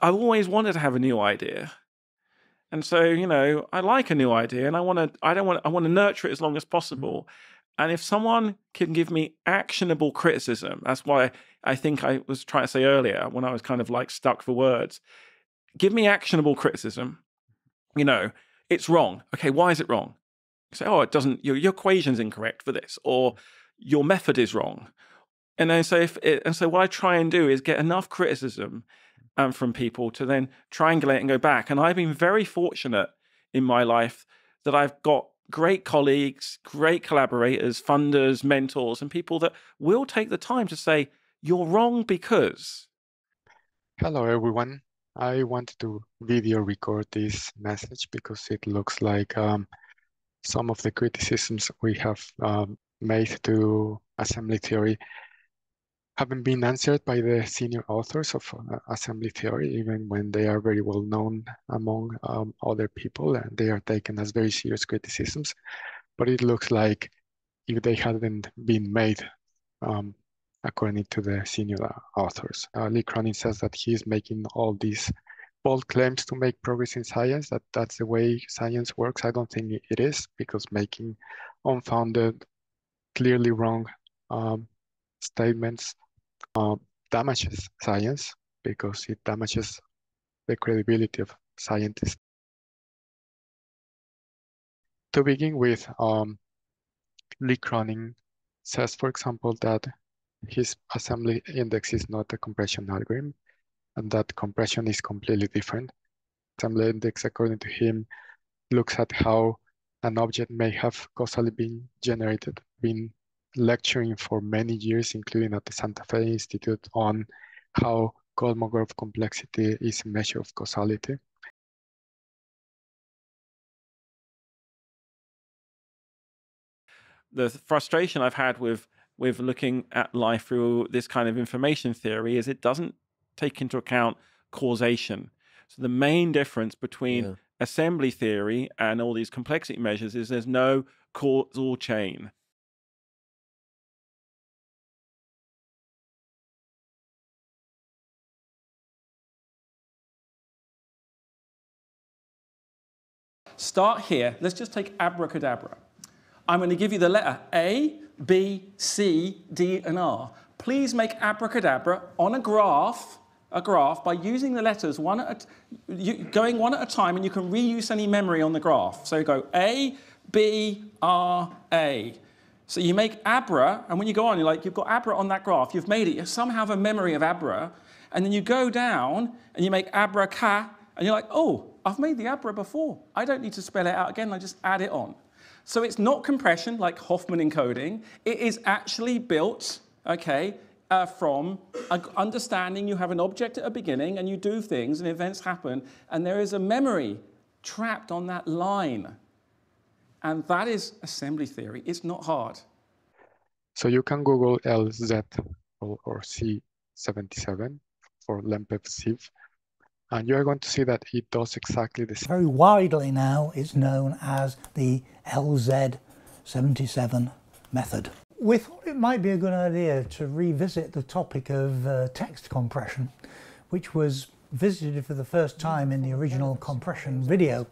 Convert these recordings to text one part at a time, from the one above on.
I've always wanted to have a new idea. And so, you know, I like a new idea and I want to I don't want I want to nurture it as long as mm-hmm. possible. And if someone can give me actionable criticism, that's why I think I was trying to say earlier when I was kind of like stuck for words. Give me actionable criticism. You know, it's wrong. Okay, why is it wrong? You say, oh, it doesn't, your, your equation's incorrect for this, or your method is wrong. And then so if it, and so what I try and do is get enough criticism um, from people to then triangulate and go back. And I've been very fortunate in my life that I've got great colleagues, great collaborators, funders, mentors, and people that will take the time to say, you're wrong because. Hello, everyone. I wanted to video record this message because it looks like um, some of the criticisms we have um, made to assembly theory haven't been answered by the senior authors of uh, assembly theory, even when they are very well known among um, other people and they are taken as very serious criticisms. But it looks like if they hadn't been made um, according to the senior authors. Uh, Lee Cronin says that he is making all these bold claims to make progress in science, that that's the way science works. I don't think it is because making unfounded, clearly wrong um, statements uh, damages science because it damages the credibility of scientists. To begin with, um, Lee Cronin says, for example, that his assembly index is not a compression algorithm and that compression is completely different. Assembly index, according to him, looks at how an object may have causally been generated, been lecturing for many years, including at the Santa Fe Institute, on how Kolmogorov complexity is a measure of causality. The frustration I've had with with looking at life through this kind of information theory is it doesn't take into account causation. So the main difference between yeah. assembly theory and all these complexity measures is there's no causal chain. Start here. Let's just take abracadabra. I'm going to give you the letter A, B, C, D, and R. Please make abracadabra on a graph, a graph by using the letters one at you, going one at a time, and you can reuse any memory on the graph. So you go A, B, R, A. So you make abra, and when you go on, you're like, you've got abra on that graph. You've made it. You somehow have a memory of abra, and then you go down and you make abraca, and you're like, oh, I've made the abra before. I don't need to spell it out again. I just add it on. So it's not compression like Huffman encoding. It is actually built, okay, uh, from understanding you have an object at a beginning and you do things and events happen and there is a memory trapped on that line. And that is assembly theory. It's not hard. So you can Google LZ or C77 for Lempel-Ziv and you're going to see that it does exactly the same. Very widely now, it's known as the LZ77 method. We thought it might be a good idea to revisit the topic of uh, text compression, which was visited for the first time in the original compression video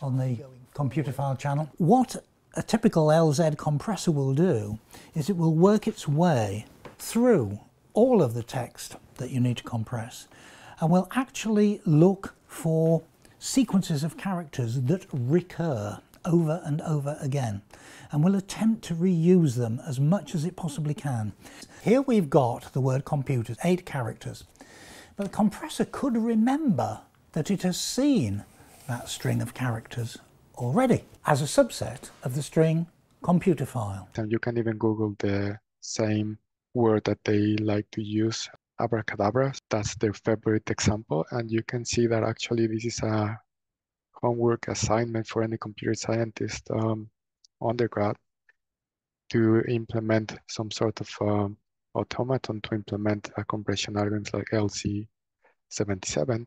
on the Computerphile channel. What a typical LZ compressor will do is it will work its way through all of the text that you need to compress and we'll actually look for sequences of characters that recur over and over again and we'll attempt to reuse them as much as it possibly can. Here we've got the word computers, eight characters, but the compressor could remember that it has seen that string of characters already as a subset of the string Computerphile. And you can even Google the same word that they like to use abracadabra. That's their favorite example. And you can see that actually this is a homework assignment for any computer scientist um, undergrad to implement some sort of um, automaton to implement a compression algorithms like LZ77.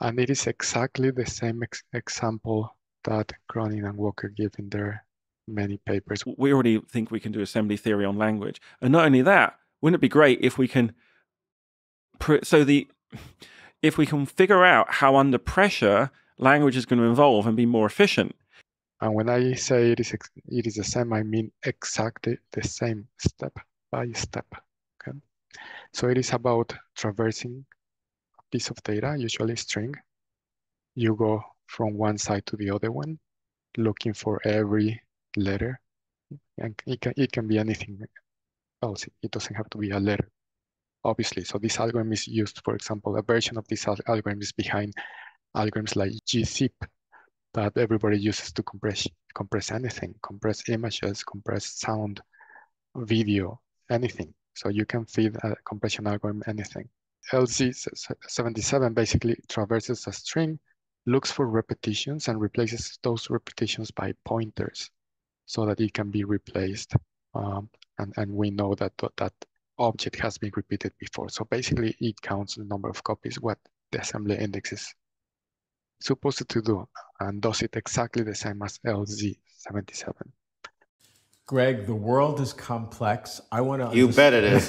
And it is exactly the same ex example that Cronin and Walker give in their many papers. We already think we can do assembly theory on language. And not only that, wouldn't it be great if we can so the if we can figure out how under pressure language is going to evolve and be more efficient. And when I say it is it is the same, I mean exactly the same step by step. Okay, so it is about traversing a piece of data, usually string. You go from one side to the other one, looking for every letter, and it can it can be anything else. It doesn't have to be a letter, obviously. So this algorithm is used, for example, a version of this algorithm is behind algorithms like gzip that everybody uses to compress compress anything, compress images, compress sound, video, anything. So you can feed a compression algorithm anything. LZ77 basically traverses a string, looks for repetitions and replaces those repetitions by pointers so that it can be replaced. Um, and, and we know that that object has been repeated before. So basically it counts the number of copies, what the assembly index is supposed to do and does it exactly the same as LZ77. Greg, the world is complex. I want to. You bet it is.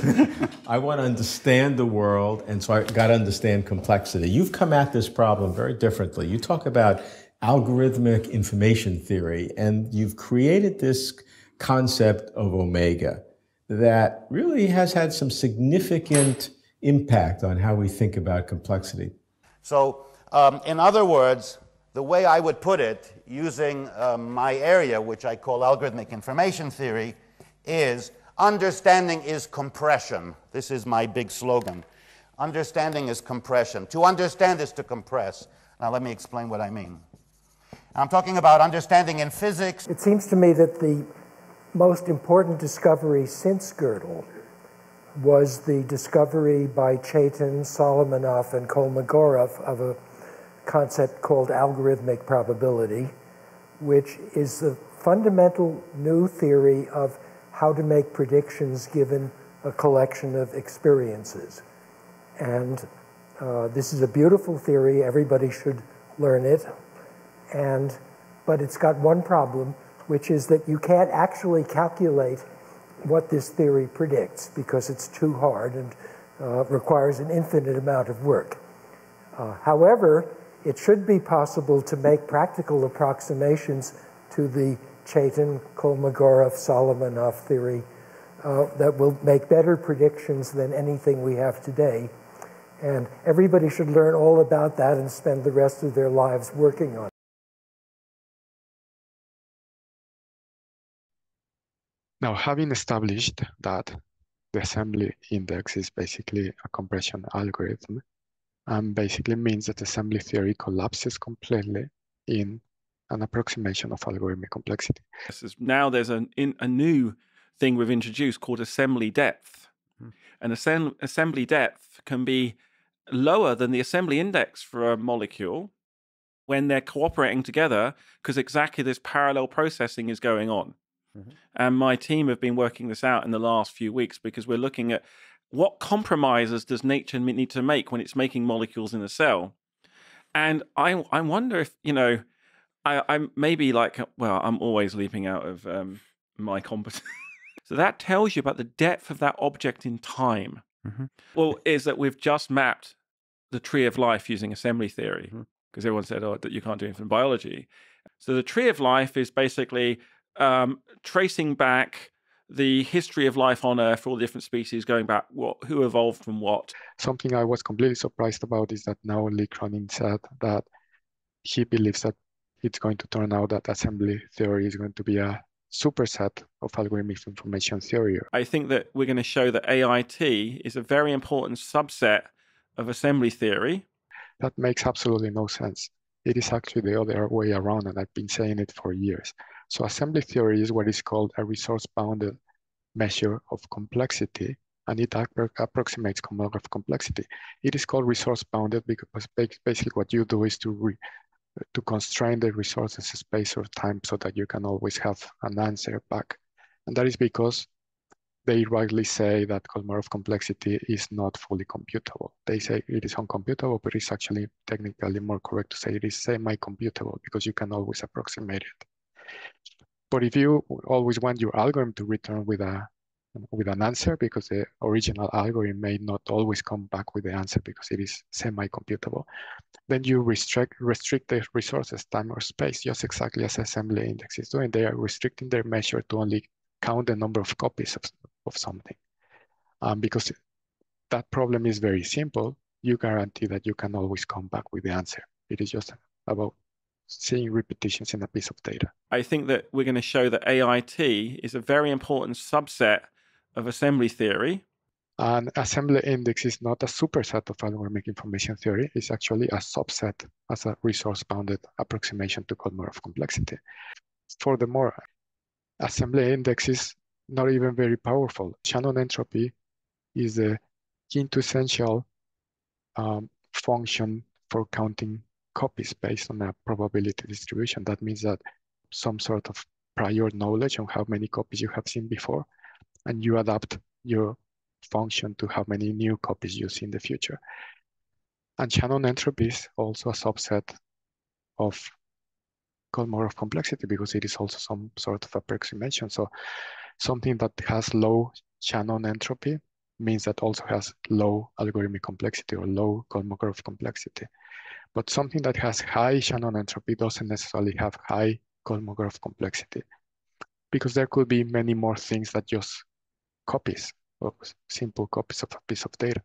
I want to understand the world, and so I got to understand complexity. You've come at this problem very differently. You talk about algorithmic information theory, and you've created this concept of omega that really has had some significant impact on how we think about complexity. So um, in other words, the way I would put it, using um, my area, which I call algorithmic information theory, is understanding is compression. This is my big slogan. Understanding is compression. To understand is to compress. Now, let me explain what I mean. I'm talking about understanding in physics. It seems to me that the most important discovery since Gödel was the discovery by Chaitin, Solomonoff, and Kolmogorov of a concept called algorithmic probability, which is the fundamental new theory of how to make predictions given a collection of experiences. And uh, this is a beautiful theory. Everybody should learn it. And, but it's got one problem, which is that you can't actually calculate what this theory predicts because it's too hard and uh, requires an infinite amount of work. Uh, however, it should be possible to make practical approximations to the Chaitin, Kolmogorov, Solomonoff theory uh, that will make better predictions than anything we have today. And everybody should learn all about that and spend the rest of their lives working on it. Now, having established that the assembly index is basically a compression algorithm, um, basically means that assembly theory collapses completely in an approximation of algorithmic complexity. Now there's an, in, a new thing we've introduced called assembly depth. Hmm. And assemb assembly depth can be lower than the assembly index for a molecule when they're cooperating together because exactly this parallel processing is going on. Mm -hmm. And my team have been working this out in the last few weeks because we're looking at what compromises does nature need to make when it's making molecules in a cell? And I I wonder if you know, I I'm maybe like well I'm always leaping out of um, my competence. so that tells you about the depth of that object in time. Mm-hmm. Well, is that we've just mapped the tree of life using assembly theory because mm-hmm. everyone said oh that you can't do anything in biology. So the tree of life is basically um, tracing back the history of life on Earth for all the different species, going back what who evolved from what. Something I was completely surprised about is that now Lee Cronin said that he believes that it's going to turn out that assembly theory is going to be a superset of algorithmic information theory. I think that we're going to show that AIT is a very important subset of assembly theory. That makes absolutely no sense. It is actually the other way around, and I've been saying it for years. So assembly theory is what is called a resource-bounded measure of complexity, and it approximates of complexity. It is called resource-bounded because basically what you do is to re to constrain the resources, space, or time so that you can always have an answer back. And that is because they rightly say that Kolmogorov complexity is not fully computable. They say it is uncomputable, but it's actually technically more correct to say it is semi-computable because you can always approximate it. But if you always want your algorithm to return with a with an answer because the original algorithm may not always come back with the answer because it is semi-computable. Then you restrict restrict the resources, time or space, just exactly as assembly index is doing. They are restricting their measure to only count the number of copies of, of something. Um, because that problem is very simple, you guarantee that you can always come back with the answer. It is just about seeing repetitions in a piece of data. I think that we're going to show that AIT is a very important subset of assembly theory. An assembly index is not a superset of algorithmic information theory. It's actually a subset as a resource-bounded approximation to Kolmogorov complexity. Furthermore, assembly index is not even very powerful. Shannon entropy is the quintessential um, function for counting copies based on a probability distribution. That means that some sort of prior knowledge on how many copies you have seen before, and you adapt your function to how many new copies you see in the future. And Shannon entropy is also a subset of more of complexity because it is also some sort of approximation. So something that has low Shannon entropy means that also has low algorithmic complexity or low Kolmogorov complexity. But something that has high Shannon entropy doesn't necessarily have high Kolmogorov complexity because there could be many more things that just copies or simple copies of a piece of data.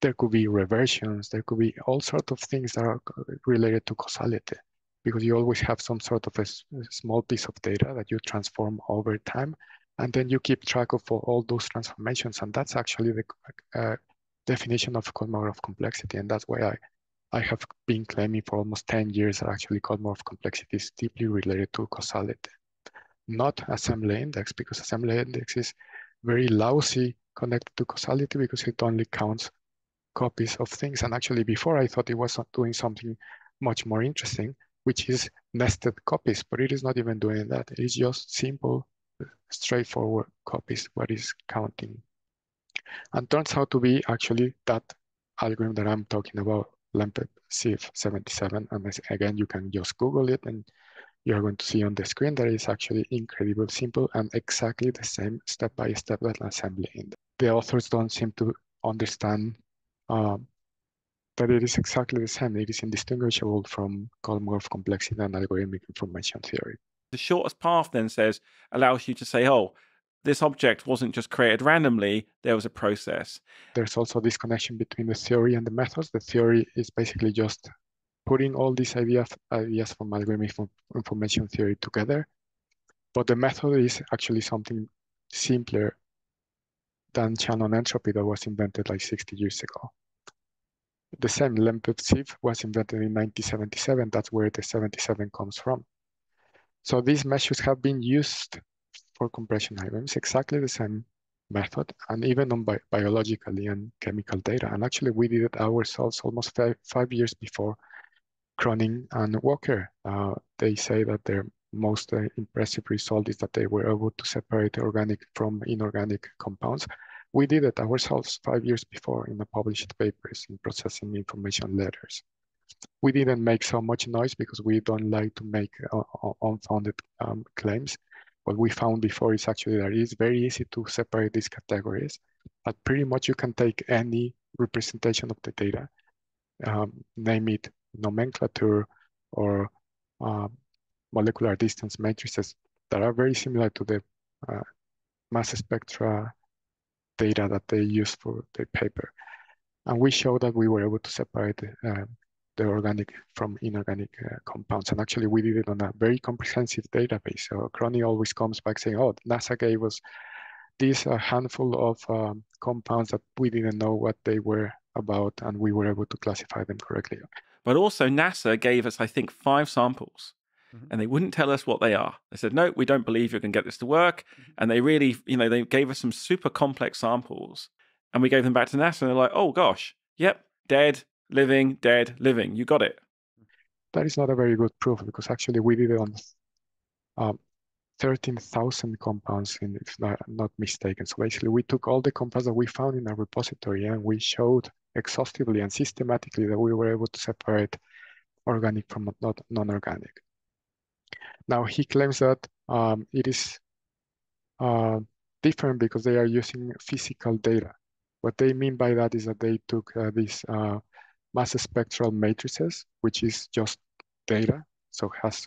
There could be reversions, there could be all sorts of things that are related to causality because you always have some sort of a, a small piece of data that you transform over time and then you keep track of all those transformations and that's actually the uh, definition of Kolmogorov complexity and that's why I I have been claiming for almost 10 years that actually Kolmogorov complexity is deeply related to causality, not assembly index, because assembly index is very lousy connected to causality because it only counts copies of things. And actually before I thought it was doing something much more interesting, which is nested copies, but it is not even doing that. It is just simple, straightforward copies, what is counting. And turns out to be actually that algorithm that I'm talking about Lempel Sieve 77. And again, you can just Google it and you're going to see on the screen that it's actually incredibly simple and exactly the same step-by-step -step that assembly. In the authors don't seem to understand um, that it is exactly the same. It is indistinguishable from Kolmogorov complexity and algorithmic information theory. The shortest path then says allows you to say, oh, this object wasn't just created randomly, there was a process. There's also this connection between the theory and the methods. The theory is basically just putting all these ideas, ideas from algorithmic information theory together. But the method is actually something simpler than Shannon entropy that was invented like 60 years ago. The same Lempel-Ziv was invented in 1977. That's where the 77 comes from. So these measures have been used for compression algorithms, exactly the same method, and even on bi biologically and chemical data. And actually, we did it ourselves almost five, five years before Cronin and Walker. Uh, they say that their most uh, impressive result is that they were able to separate organic from inorganic compounds. We did it ourselves five years before in the published papers in processing information letters. We didn't make so much noise because we don't like to make uh, unfounded um, claims what we found before is actually that it's very easy to separate these categories. But pretty much you can take any representation of the data, um, name it nomenclature or uh, molecular distance matrices that are very similar to the uh, mass spectra data that they use for the paper. And we showed that we were able to separate uh, the organic from inorganic uh, compounds. And actually, we did it on a very comprehensive database. So Cronin always comes back saying, oh, NASA gave us this uh, handful of um, compounds that we didn't know what they were about, and we were able to classify them correctly. But also, NASA gave us, I think, five samples. Mm-hmm. And they wouldn't tell us what they are. They said, "No, we don't believe you can get this to work." Mm-hmm. And they really, you know, they gave us some super complex samples, and we gave them back to NASA. And they're like, "Oh gosh, yep, dead, living, dead, living. You got it. That is not a very good proof because actually we did it on um, 13,000 compounds, in, if not, not mistaken. So basically, we took all the compounds that we found in our repository and we showed exhaustively and systematically that we were able to separate organic from not non-organic. Now he claims that um, it is uh, different because they are using physical data. What they mean by that is that they took uh, these uh, mass spectral matrices, which is just data, so has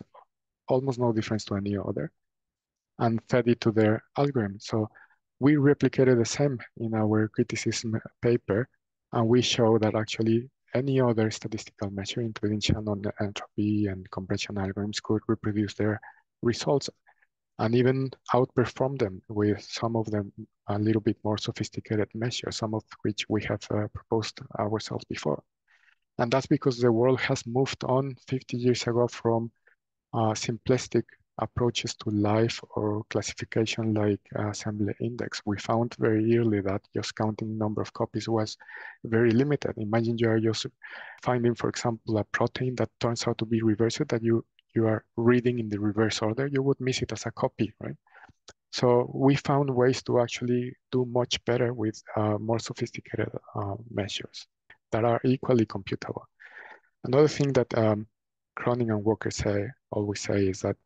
almost no difference to any other, and fed it to their algorithm. So we replicated the same in our criticism paper, and we show that actually any other statistical measure, including Shannon entropy and compression algorithms, could reproduce their results and even outperform them with some of them a little bit more sophisticated measures, some of which we have uh, proposed ourselves before. And that's because the world has moved on 50 years ago from uh, simplistic approaches to life or classification like assembly index. We found very early that just counting number of copies was very limited. Imagine you are just finding, for example, a protein that turns out to be reversed that you, you are reading in the reverse order, you would miss it as a copy, right? So we found ways to actually do much better with uh, more sophisticated uh, measures that are equally computable. Another thing that um, Cronin and Walker say always say is that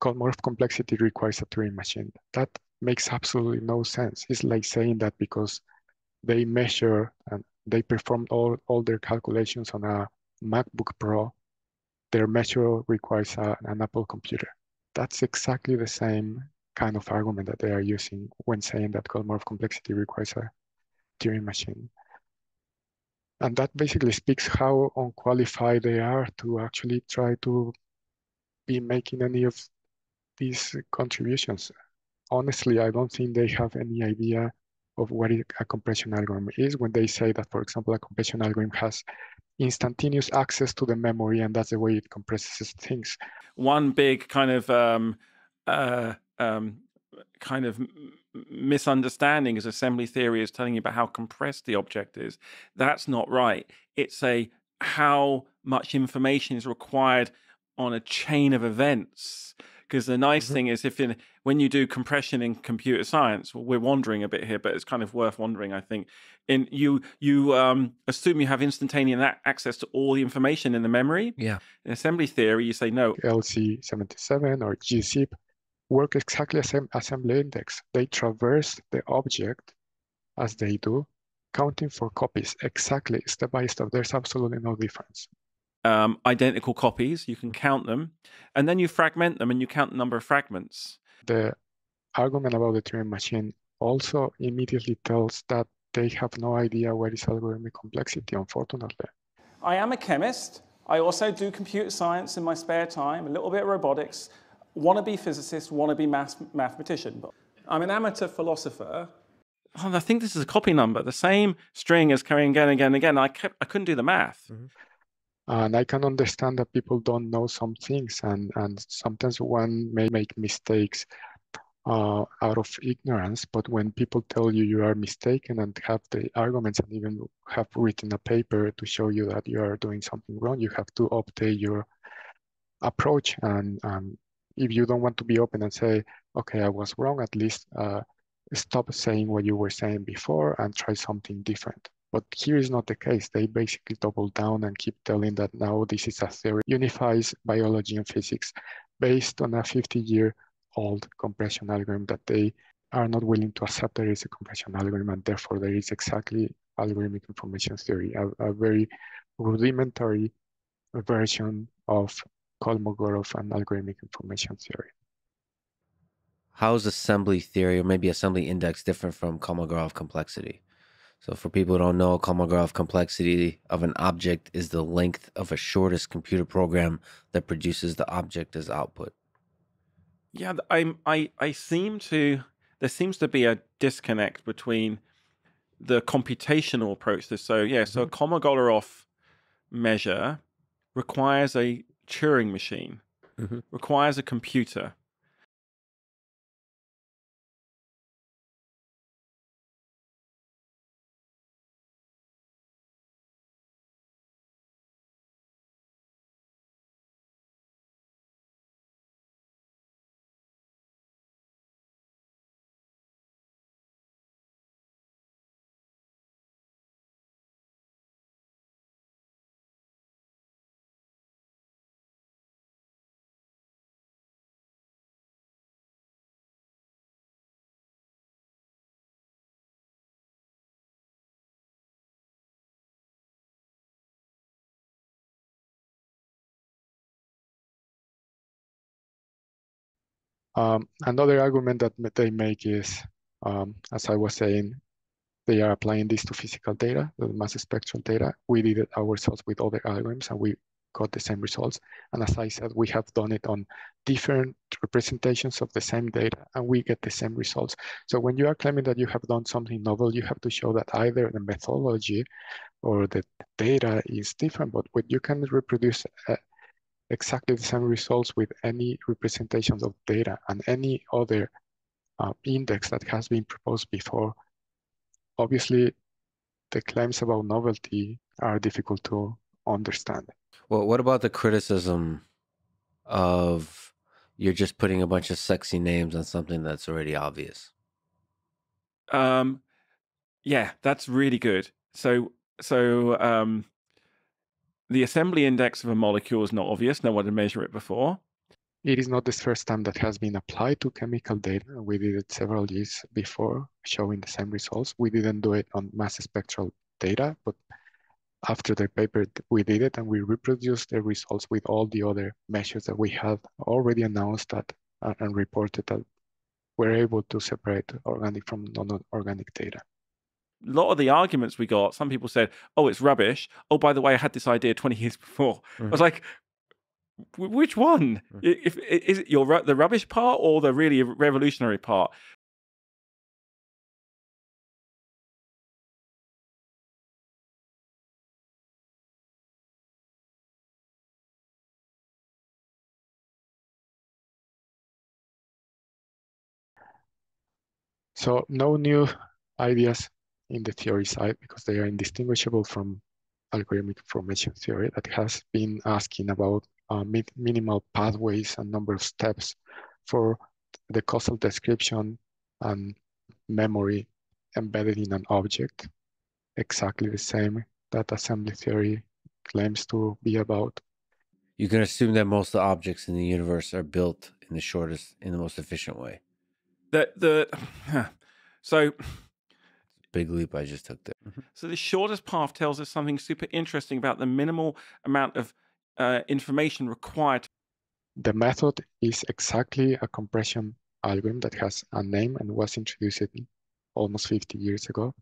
Kolmogorov complexity requires a Turing machine. That makes absolutely no sense. It's like saying that because they measure and they perform all, all their calculations on a MacBook Pro, their measure requires a, an Apple computer. That's exactly the same kind of argument that they are using when saying that Kolmogorov complexity requires a Turing machine. And that basically speaks how unqualified they are to actually try to be making any of these contributions. Honestly, I don't think they have any idea of what a compression algorithm is when they say that, for example, a compression algorithm has instantaneous access to the memory and that's the way it compresses things. One big kind of um, uh, um, kind of misunderstanding is assembly theory is telling you about how compressed the object is. That's not right. It's a how much information is required on a chain of events. Because the nice mm-hmm. thing is, if in when you do compression in computer science, well, we're wandering a bit here, but it's kind of worth wandering. I think in you you um, assume you have instantaneous access to all the information in the memory. Yeah. In assembly theory, you say no. LZ seventy seven or GZIP work exactly as same assembly index. They traverse the object as they do, counting for copies exactly step by step. There's absolutely no difference um, identical copies. You can count them, and then you fragment them and you count the number of fragments. The argument about the Turing machine also immediately tells that they have no idea what is algorithmic complexity, unfortunately. I am a chemist. I also do computer science in my spare time, a little bit of robotics. Want to be physicist, want to be math- mathematician. But I'm an amateur philosopher. Oh, I think this is a copy number, the same string as carrying again and again and again. I, kept, I couldn't do the math. Mm-hmm. And I can understand that people don't know some things, and, and sometimes one may make mistakes uh, out of ignorance. But when people tell you you are mistaken and have the arguments and even have written a paper to show you that you are doing something wrong, you have to update your approach. And um, if you don't want to be open and say, okay, I was wrong, at least uh, stop saying what you were saying before and try something different. But here is not the case. They basically double down and keep telling that now this is a theory, unifies biology and physics based on a 50 year old compression algorithm that they are not willing to accept there is a compression algorithm and therefore there is exactly algorithmic information theory, a, a very rudimentary version of Kolmogorov and algorithmic information theory. How is assembly theory or maybe assembly index different from Kolmogorov complexity? So for people who don't know, Kolmogorov complexity of an object is the length of a shortest computer program that produces the object as output. Yeah, I'm, I, I seem to, there seems to be a disconnect between the computational approach. So yeah, so a mm-hmm. Kolmogorov measure requires a Turing machine, mm-hmm. requires a computer. Um, another argument that they make is, um, as I was saying, they are applying this to physical data, the mass spectral data. We did it ourselves with other algorithms and we got the same results. And as I said, we have done it on different representations of the same data and we get the same results. So when you are claiming that you have done something novel, you have to show that either the methodology or the data is different, but when you can reproduce uh, exactly the same results with any representations of data and any other uh, index that has been proposed before, obviously the claims about novelty are difficult to understand. Well, what about the criticism of you're just putting a bunch of sexy names on something that's already obvious? Um, yeah, that's really good. So, so um, the assembly index of a molecule is not obvious. No one had measured it before. It is not the first time that has been applied to chemical data. We did it several years before, showing the same results. We didn't do it on mass spectral data, but after the paper, we did it and we reproduced the results with all the other measures that we had already announced that uh, and reported that we're able to separate organic from non-organic data. A lot of the arguments we got, some people said, "Oh, it's rubbish." Oh, by the way, I had this idea 20 years before. Mm-hmm. I was like, which one? Mm-hmm. If is it your the rubbish part or the really revolutionary part? So no new ideas in the theory side because they are indistinguishable from algorithmic information theory that has been asking about uh, minimal pathways and number of steps for the causal description and memory embedded in an object, exactly the same that assembly theory claims to be about. You can assume that most of the objects in the universe are built in the shortest, in the most efficient way the the so big leap I just took there. Mm-hmm. So the shortest path tells us something super interesting about the minimal amount of uh, information required. The method is exactly a compression algorithm that has a name and was introduced almost 50 years ago.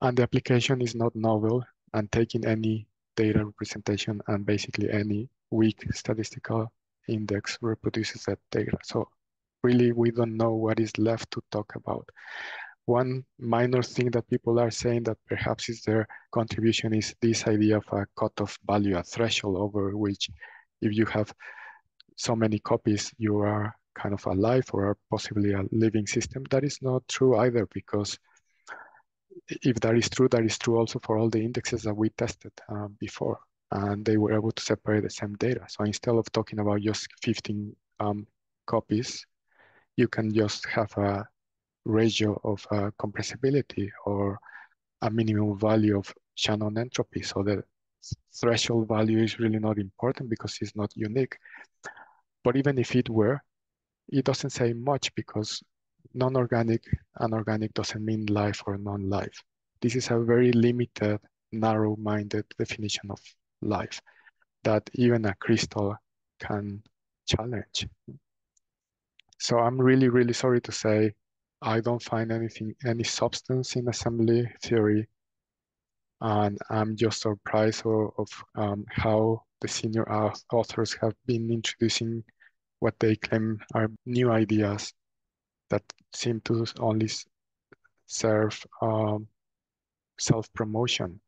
And the application is not novel and taking any data representation and basically any weak statistical index reproduces that data. So really we don't know what is left to talk about. One minor thing that people are saying that perhaps is their contribution is this idea of a cutoff value, a threshold over which if you have so many copies, you are kind of alive or possibly a living system. That is not true either because if that is true, that is true also for all the indexes that we tested uh, before and they were able to separate the same data. So instead of talking about just 15 um, copies, you can just have a ratio of uh, compressibility or a minimum value of Shannon entropy. So the threshold value is really not important because it's not unique. But even if it were, it doesn't say much because non-organic and organic doesn't mean life or non-life. This is a very limited, narrow-minded definition of life that even a crystal can challenge. So I'm really, really sorry to say I don't find anything, any substance in assembly theory. And I'm just surprised of, of um, how the senior authors have been introducing what they claim are new ideas that seem to only serve um, self-promotion.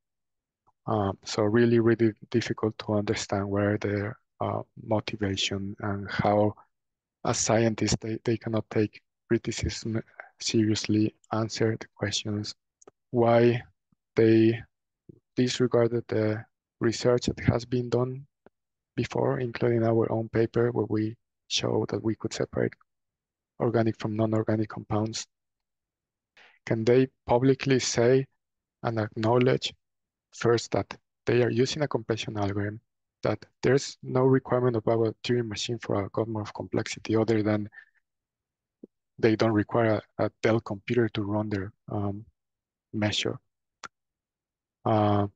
Um, so really, really difficult to understand where their uh, motivation and how as scientists, they, they cannot take criticism seriously, answer the questions why they disregarded the research that has been done before, including our own paper where we show that we could separate organic from non-organic compounds. Can they publicly say and acknowledge first that they are using a compression algorithm that there's no requirement of our Turing machine for a Kolmogorov complexity other than they don't require a, a Dell computer to run their um, measure. Uh,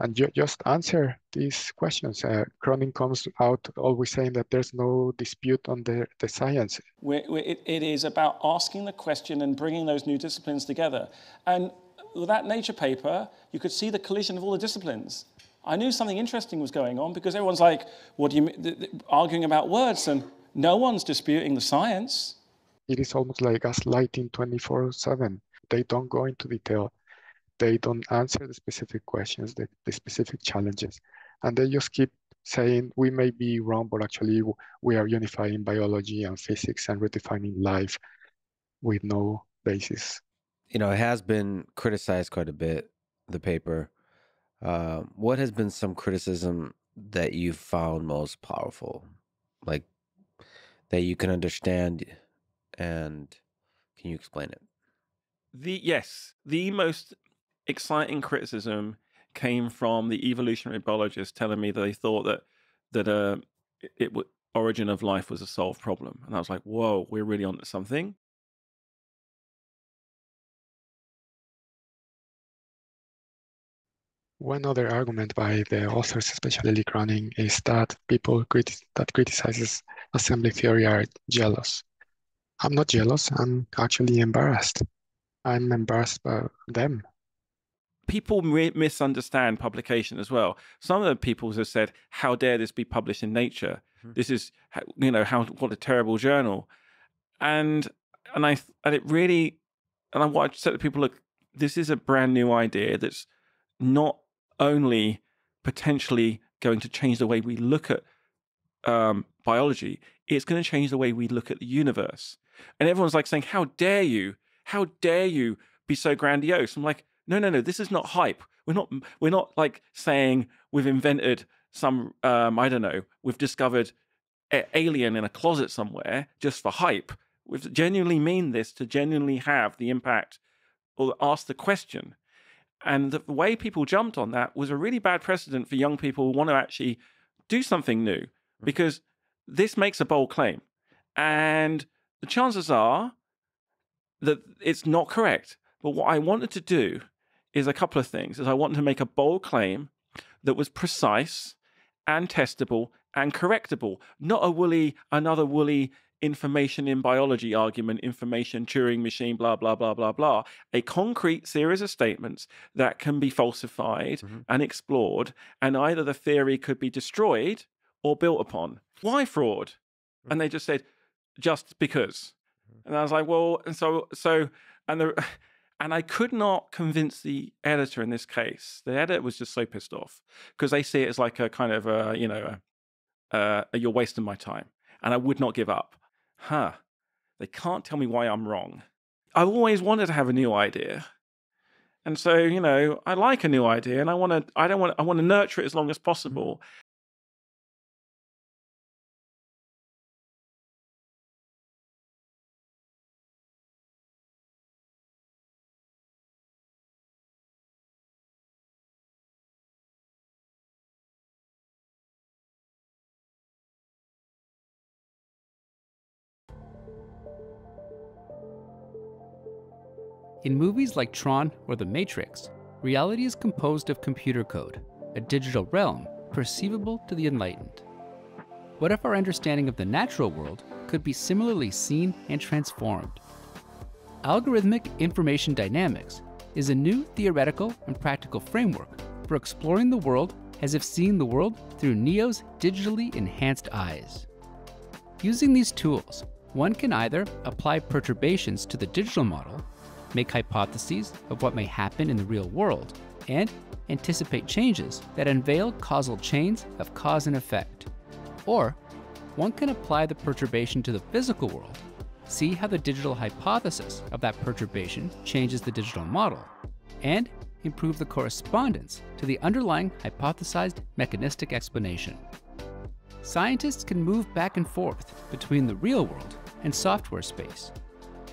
and ju just answer these questions. Uh, Cronin comes out always saying that there's no dispute on the, the science. We're, we're, it, it is about asking the question and bringing those new disciplines together. And with that Nature paper, you could see the collision of all the disciplines. I knew something interesting was going on because everyone's like, what do you mean, arguing about words, and no one's disputing the science. It is almost like gaslighting 24 7. They don't go into detail they don't answer the specific questions, the, the specific challenges, and they just keep saying we may be wrong, but actually we are unifying biology and physics and redefining life with no basis. You know, it has been criticized quite a bit, the paper. Uh, what has been some criticism that you found most powerful? Like that you can understand and can you explain it? The yes, the most exciting criticism came from the evolutionary biologists telling me that they thought that that uh, it, it origin of life was a solved problem, and I was like, "Whoa, we're really onto something." One other argument by the authors, especially Lee Cronin, is that people criti- that criticizes assembly theory are jealous. I'm not jealous. I'm actually embarrassed. I'm embarrassed by them people misunderstand publication as well. Some of the people have said, "How dare this be published in Nature? Mm-hmm. This is, you know, how what a terrible journal." And and I and it really, and I want to say to people, look, this is a brand new idea that's not only potentially going to change the way we look at um, biology, it's going to change the way we look at the universe. And everyone's like saying, "How dare you? How dare you be so grandiose?" I'm like, no, no, no. This is not hype. We're not. We're not like saying we've invented some. Um, I don't know. We've discovered an alien in a closet somewhere just for hype. We genuinely mean this to genuinely have the impact or ask the question. And the way people jumped on that was a really bad precedent for young people who want to actually do something new. Because this makes a bold claim. And the chances are that it's not correct. But what I wanted to do is a couple of things. Is I wanted to make a bold claim that was precise and testable and correctable, not a woolly, another woolly information in biology argument, information Turing machine, blah, blah, blah, blah, blah. A concrete series of statements that can be falsified mm-hmm. and explored, and either the theory could be destroyed or built upon. Why fraud? Mm-hmm. And they just said, just because. Mm-hmm. And I was like, well, and so, so, and the, and I could not convince the editor in this case. The editor was just so pissed off because they see it as like a kind of a, you know, a, a, you're wasting my time. And I would not give up. Huh. They can't tell me why I'm wrong. I've always wanted to have a new idea. And so, you know, I like a new idea and I want to, I don't want, I want to nurture it as long as possible. In movies like Tron or The Matrix, reality is composed of computer code, a digital realm perceivable to the enlightened. What if our understanding of the natural world could be similarly seen and transformed? Algorithmic information dynamics is a new theoretical and practical framework for exploring the world as if seeing the world through Neo's digitally enhanced eyes. Using these tools, one can either apply perturbations to the digital model make hypotheses of what may happen in the real world, and anticipate changes that unveil causal chains of cause and effect. Or, one can apply the perturbation to the physical world, see how the digital hypothesis of that perturbation changes the digital model, and improve the correspondence to the underlying hypothesized mechanistic explanation. Scientists can move back and forth between the real world and software space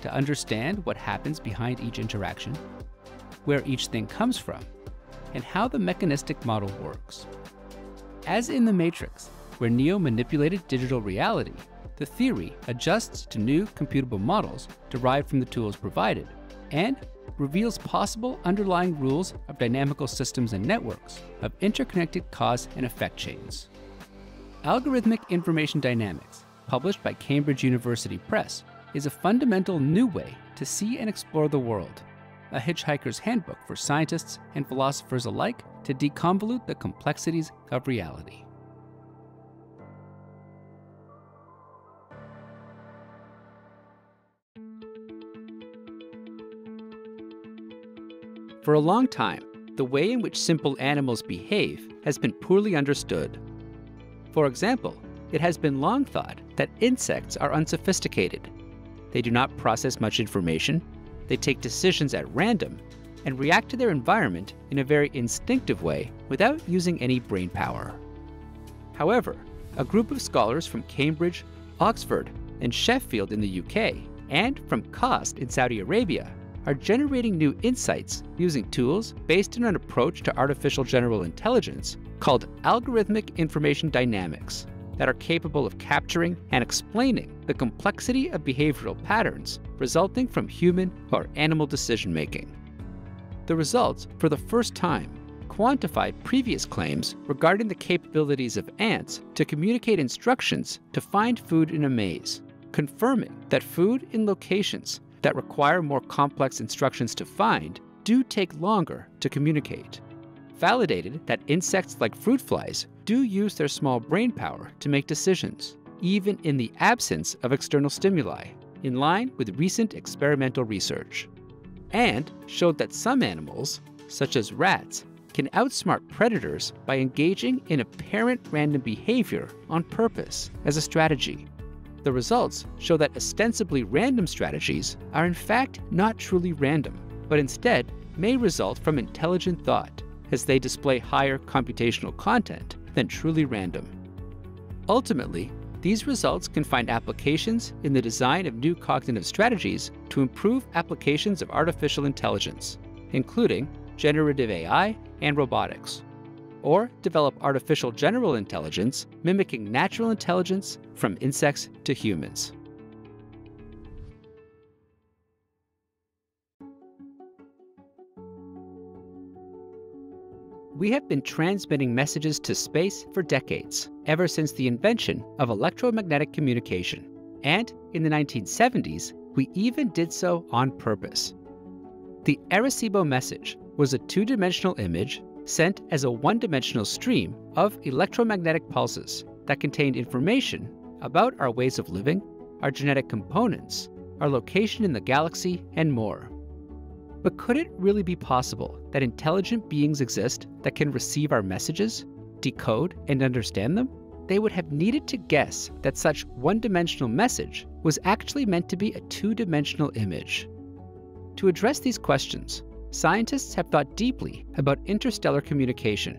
to understand what happens behind each interaction, where each thing comes from, and how the mechanistic model works. As in The Matrix, where Neo manipulated digital reality, the theory adjusts to new computable models derived from the tools provided, and reveals possible underlying rules of dynamical systems and networks of interconnected cause and effect chains. Algorithmic Information Dynamics, published by Cambridge University Press, is a fundamental new way to see and explore the world, a hitchhiker's handbook for scientists and philosophers alike to deconvolute the complexities of reality. For a long time, the way in which simple animals behave has been poorly understood. For example, it has been long thought that insects are unsophisticated. They do not process much information, they take decisions at random, and react to their environment in a very instinctive way without using any brain power. However, a group of scholars from Cambridge, Oxford, and Sheffield in the UK, and from KAUST in Saudi Arabia, are generating new insights using tools based on an approach to artificial general intelligence called algorithmic information dynamics that are capable of capturing and explaining the complexity of behavioral patterns resulting from human or animal decision making. The results, for the first time, quantify previous claims regarding the capabilities of ants to communicate instructions to find food in a maze, confirming that food in locations that require more complex instructions to find do take longer to communicate. Validated that insects like fruit flies do use their small brain power to make decisions, even in the absence of external stimuli, in line with recent experimental research. And showed that some animals, such as rats, can outsmart predators by engaging in apparent random behavior on purpose as a strategy the results show that ostensibly random strategies are in fact not truly random, but instead may result from intelligent thought, as they display higher computational content than truly random. Ultimately, these results can find applications in the design of new cognitive strategies to improve applications of artificial intelligence, including generative AI and robotics or develop artificial general intelligence mimicking natural intelligence from insects to humans. We have been transmitting messages to space for decades, ever since the invention of electromagnetic communication. And in the 1970s, we even did so on purpose. The Arecibo message was a two dimensional image sent as a one dimensional stream of electromagnetic pulses that contained information about our ways of living, our genetic components, our location in the galaxy, and more. But could it really be possible that intelligent beings exist that can receive our messages, decode, and understand them? They would have needed to guess that such one dimensional message was actually meant to be a two dimensional image. To address these questions, Scientists have thought deeply about interstellar communication.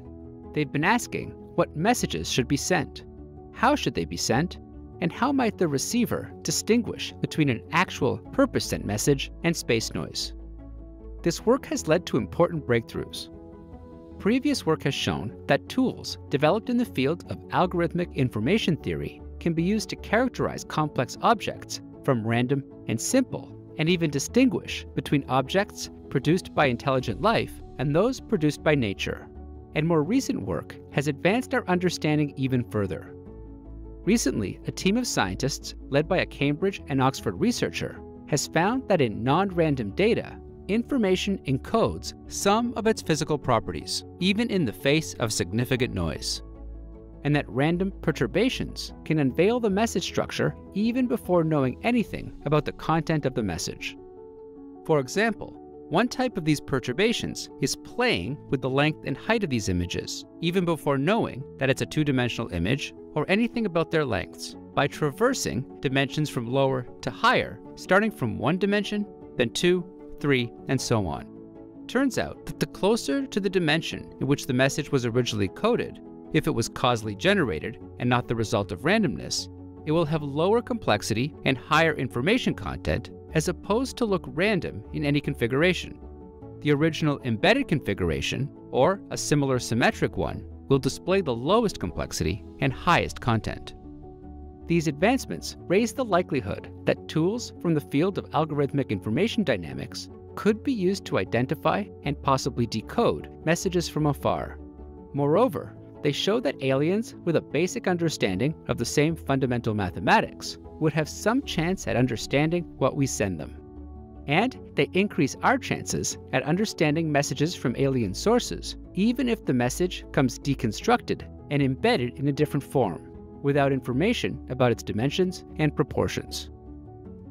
They've been asking what messages should be sent, how should they be sent, and how might the receiver distinguish between an actual purpose sent message and space noise. This work has led to important breakthroughs. Previous work has shown that tools developed in the field of algorithmic information theory can be used to characterize complex objects from random and simple, and even distinguish between objects produced by intelligent life and those produced by nature. And more recent work has advanced our understanding even further. Recently, a team of scientists, led by a Cambridge and Oxford researcher, has found that in non random data, information encodes some of its physical properties, even in the face of significant noise. And that random perturbations can unveil the message structure even before knowing anything about the content of the message. For example, one type of these perturbations is playing with the length and height of these images, even before knowing that it's a two-dimensional image or anything about their lengths, by traversing dimensions from lower to higher, starting from one dimension, then two, three, and so on. Turns out that the closer to the dimension in which the message was originally coded, if it was causally generated and not the result of randomness, it will have lower complexity and higher information content as opposed to look random in any configuration. The original embedded configuration, or a similar symmetric one, will display the lowest complexity and highest content. These advancements raise the likelihood that tools from the field of algorithmic information dynamics could be used to identify and possibly decode messages from afar. Moreover, they show that aliens with a basic understanding of the same fundamental mathematics would have some chance at understanding what we send them. And they increase our chances at understanding messages from alien sources, even if the message comes deconstructed and embedded in a different form, without information about its dimensions and proportions.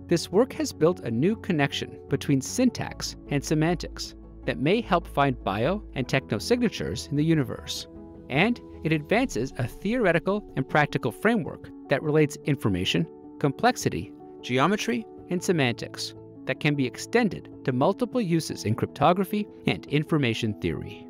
This work has built a new connection between syntax and semantics that may help find bio and technosignatures in the universe. And it advances a theoretical and practical framework that relates information, complexity, geometry, and semantics that can be extended to multiple uses in cryptography and information theory.